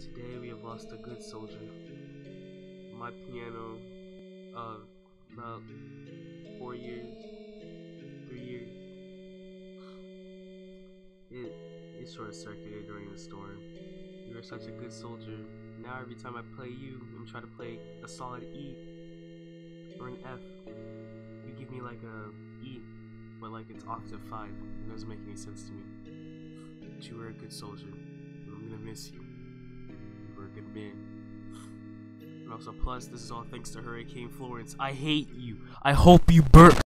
Today we have lost a good soldier. My piano, uh, about four years, three years. It it short circuited during the storm. You were such a good soldier. Now every time I play you, and try to play a solid E or an F. You give me like a E, but like it's octave five. It doesn't make any sense to me. But you were a good soldier. I'm gonna miss you. Man. And also, plus, this is all thanks to Hurricane Florence. I hate you. I hope you burn.